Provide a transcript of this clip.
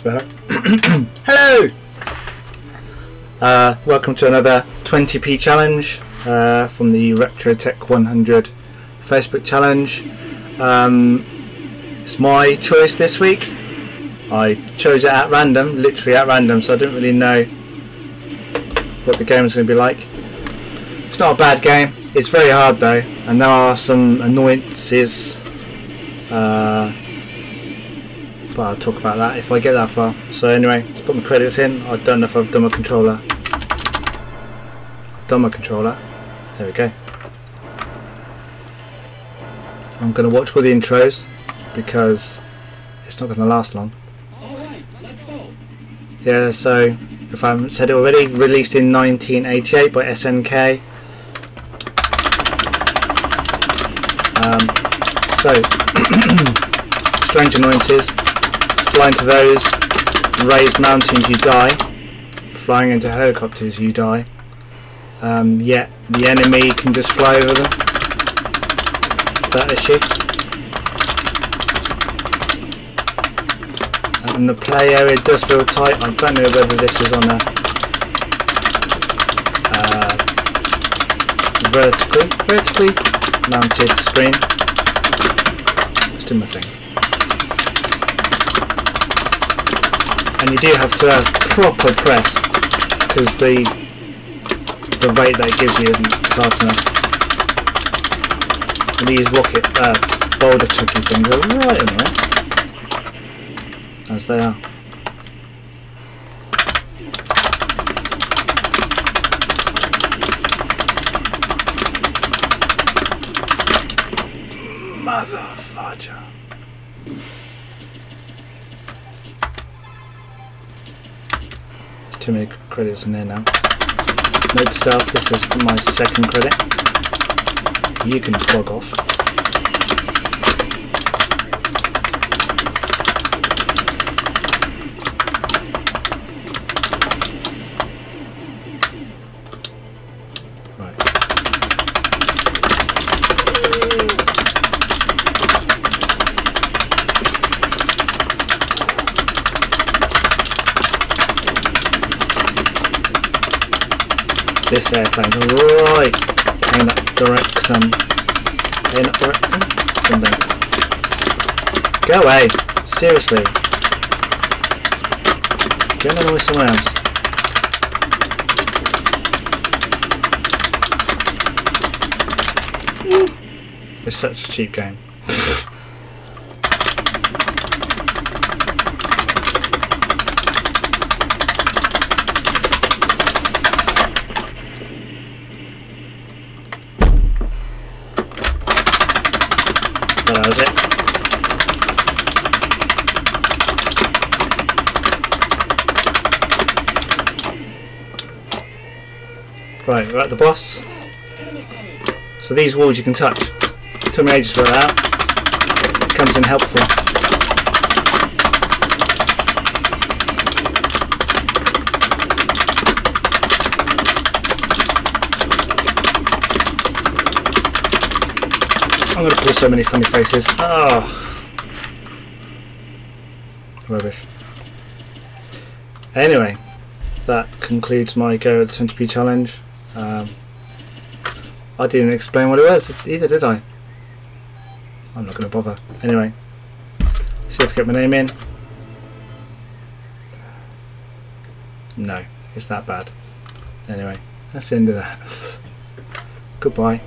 better. Hello! Uh, welcome to another 20p challenge uh, from the RetroTech 100 Facebook challenge. Um, it's my choice this week. I chose it at random, literally at random, so I don't really know what the game is going to be like. It's not a bad game. It's very hard though, and there are some annoyances. Uh, but I'll talk about that if I get that far. So anyway, let's put my credits in. I don't know if I've done my controller. I've done my controller. There we go. I'm going to watch all the intros because it's not going to last long. Yeah, so if I haven't said it already, released in 1988 by SNK. Um, so, strange annoyances. Flying to those raised mountains, you die. Flying into helicopters, you die. Um, yet the enemy can just fly over them. That issue. And the play area does feel tight. I don't know whether this is on a uh, vertically vertically mounted screen. Let's do my thing. And you do have to proper press because the the rate that gives you isn't fast enough. And these rocket uh, boulder chucky things are right in there, as they are. Mother fudger. Too many credits in there now. Note to self, this is my second credit. You can bug off. This airplane right in that direction. In direction? Something. Go away! Seriously. Get on with someone else. It's such a cheap game. that was it. Right, we're at the boss. So these walls you can touch. It took me ages that. It comes in helpful. I'm to pull so many funny faces. Oh. Rubbish. Anyway, that concludes my go at the 20p challenge. Um, I didn't explain what it was either, did I? I'm not going to bother. Anyway, see if I get my name in. No, it's that bad. Anyway, that's the end of that. Goodbye.